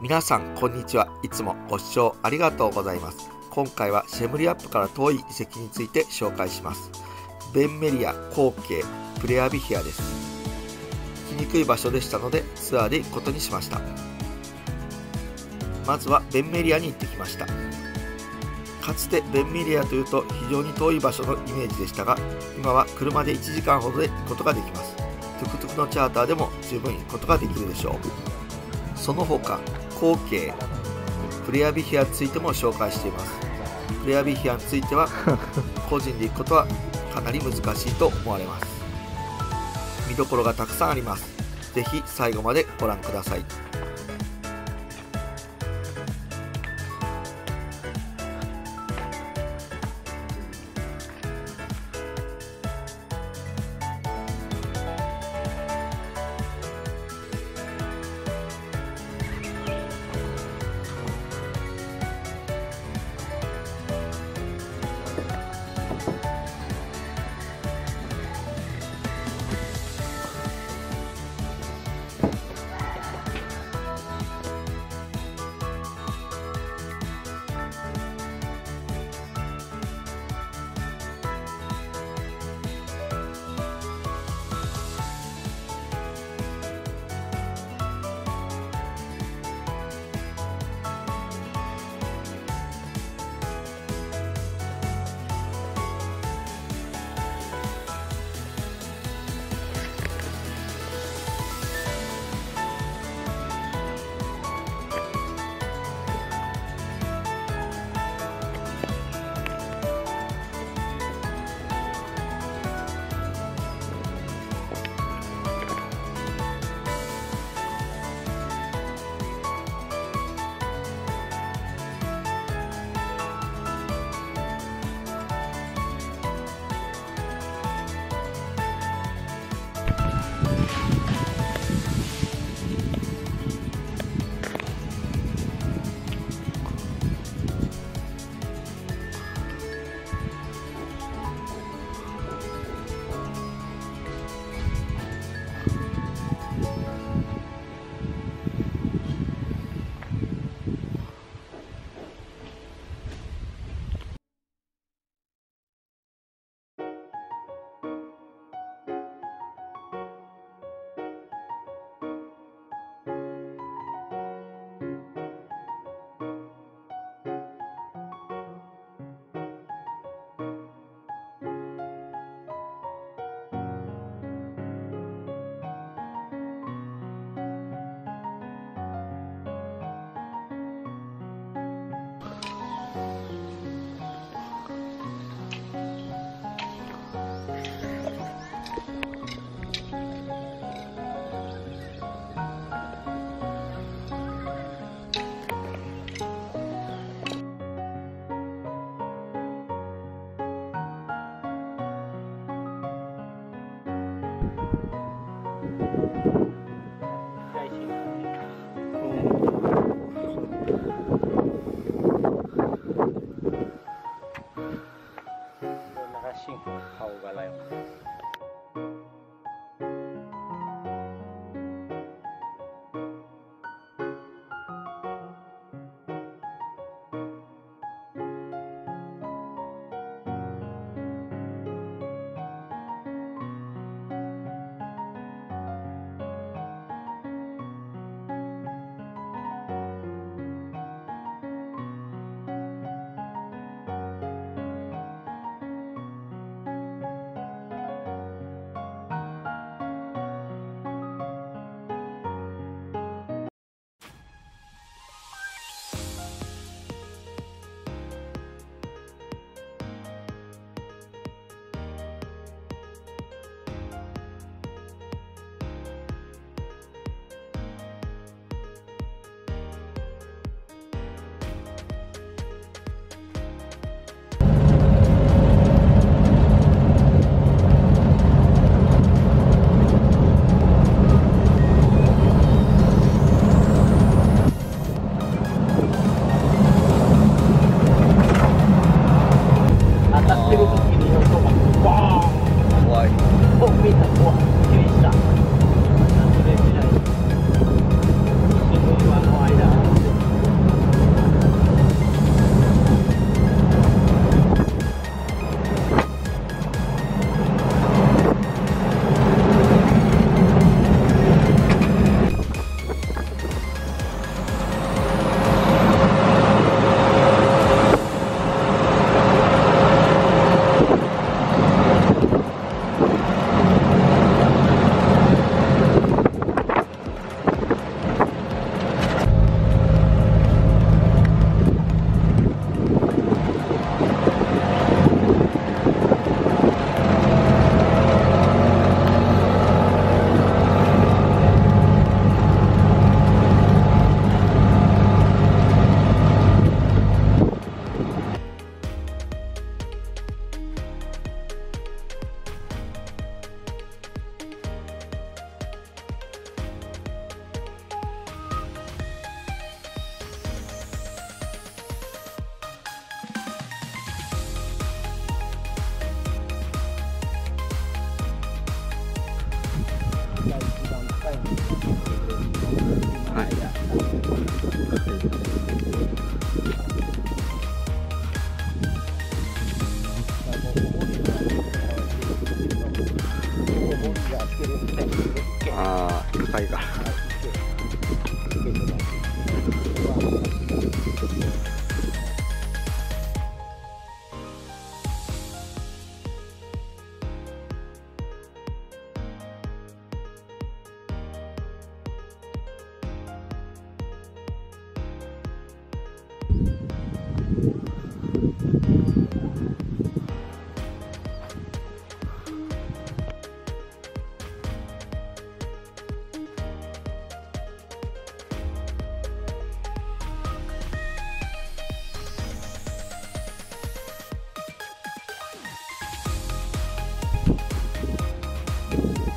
皆さんこんにちは。いつもご視聴ありがとうございます。今回はシェムリアップから遠い遺跡について紹介します。ベンメリア後継プレアビヒアです。来にくい場所でしたのでツアーで行くことにしました。まずはベンメリアに行ってきました。かつてベンメリアというと非常に遠い場所のイメージでしたが今は車で1時間ほどで行くことができます。トゥクトゥクのチャーターでも十分行くことができるでしょう。その他後継プレアビヒアについても紹介しています。プレアビヒアについては 個人で行くことはかなり難しいと思われます。見どころがたくさんあります。是非最後までご覧ください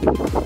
ご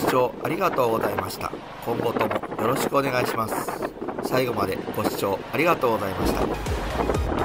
視聴ありがとうございました。今後ともよろしくお願いします。最後までご視聴ありがとうございました。